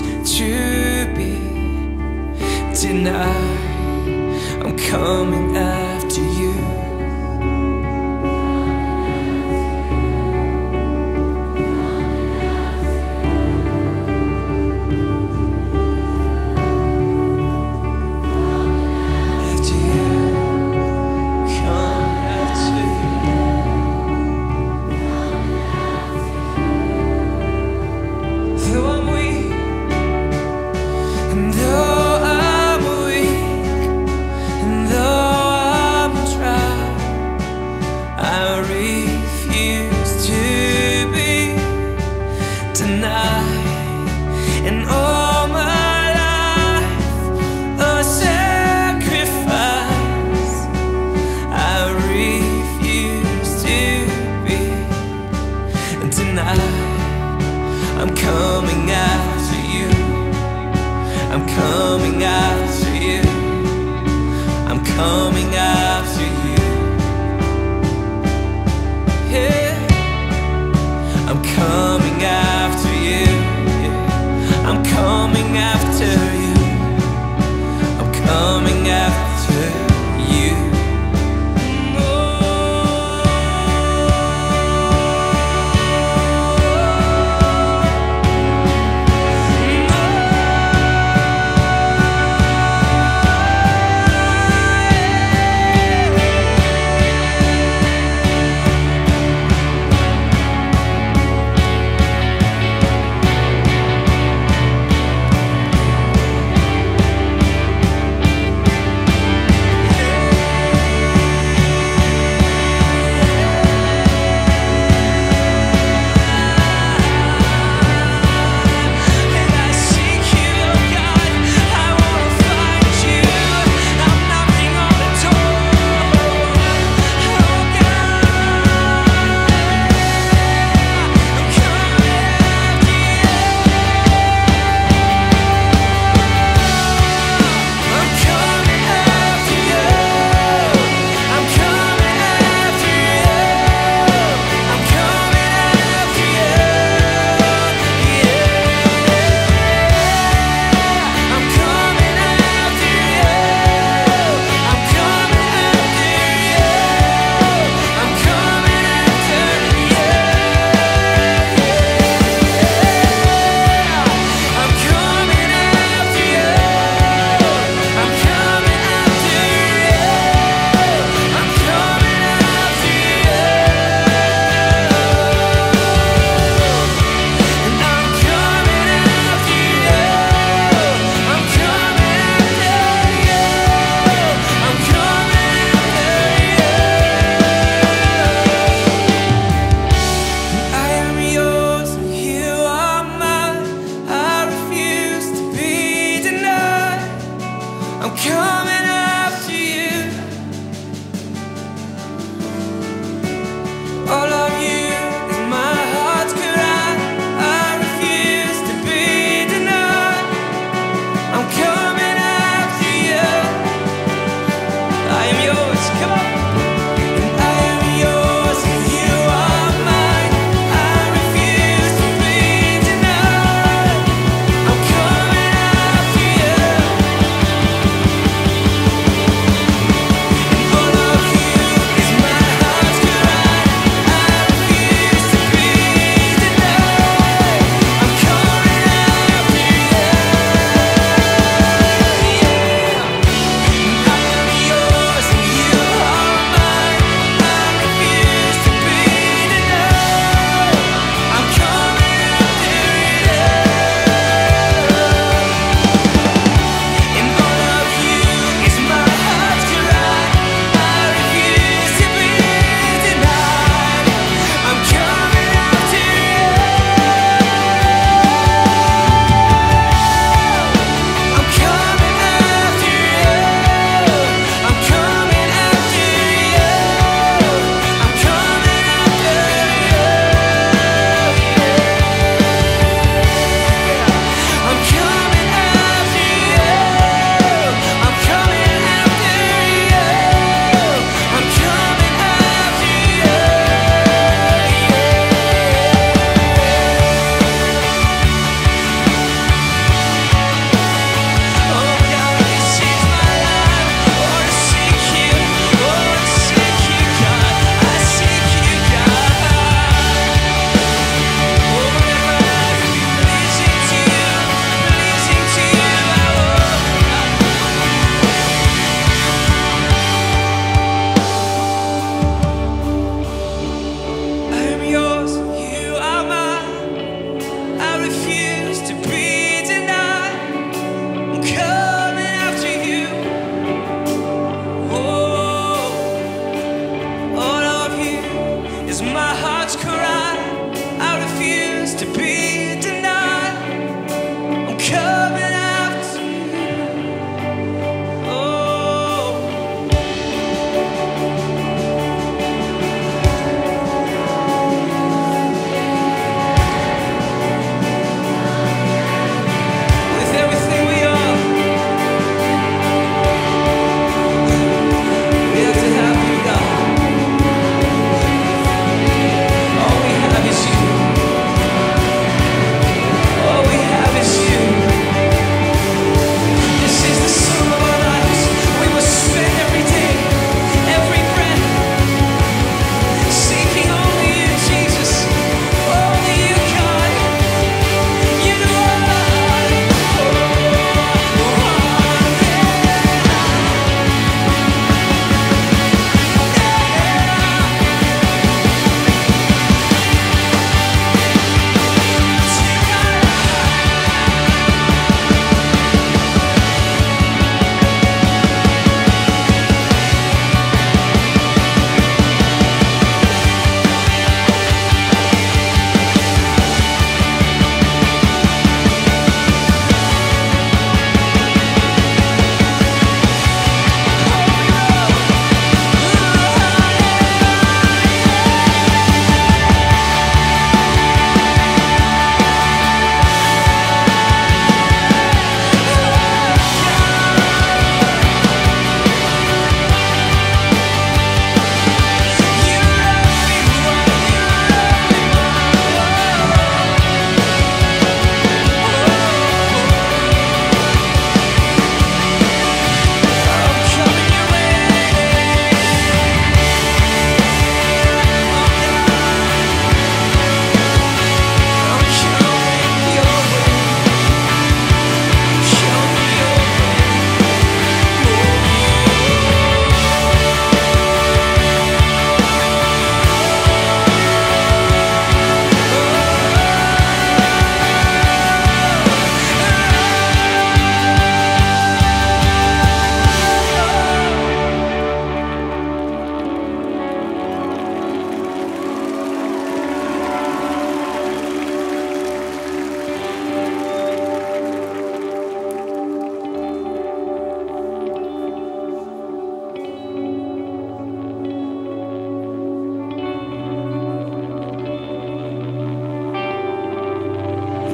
refuse to be denied. I'm coming after you.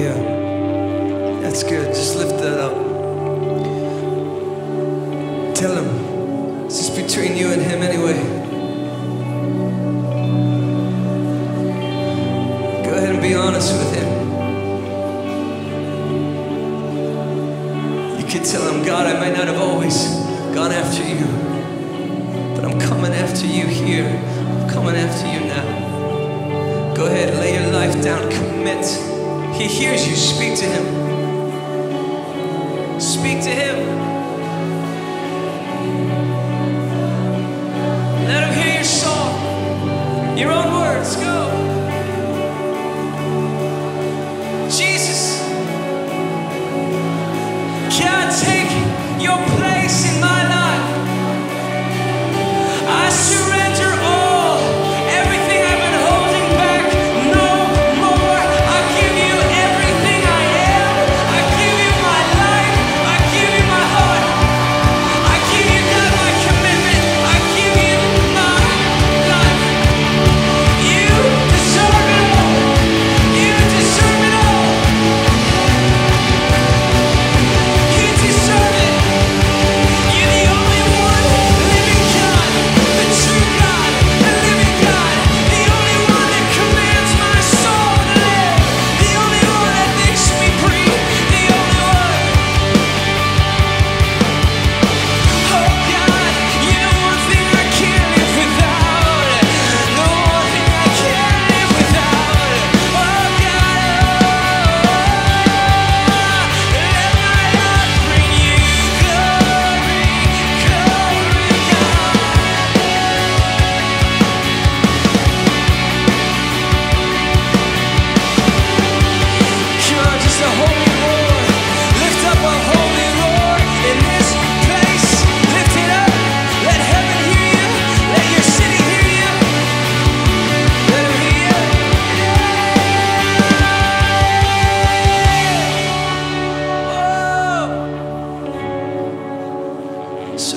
Yeah. That's good. Just lift that up. Tell him. It's just between you and him anyway. Go ahead and be honest with him. You could tell him, God, I might not have always gone after you, but I'm coming after you here. I'm coming after you now. Go ahead, lay your life down, commit. He hears you. Speak to him. Speak to him.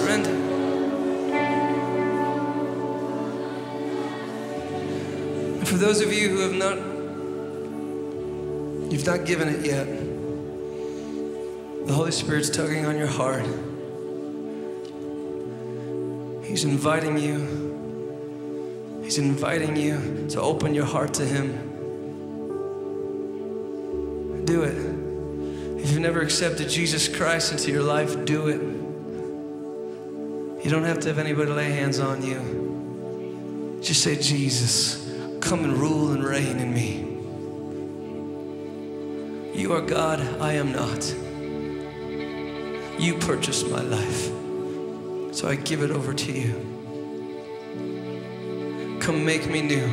Surrender. And for those of you who have not You've not given it yet. The Holy Spirit's tugging on your heart. He's inviting you. He's inviting you to open your heart to Him. Do it. If you've never accepted Jesus Christ into your life, do it. You don't have to have anybody lay hands on you. Just say, Jesus, come and rule and reign in me. You are God, I am not. You purchased my life, so I give it over to you. Come make me new.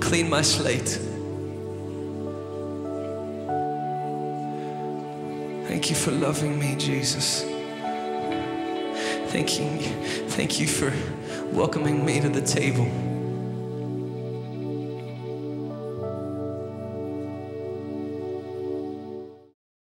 Clean my slate. Thank you for loving me, Jesus. Thank you, thank you for welcoming me to the table.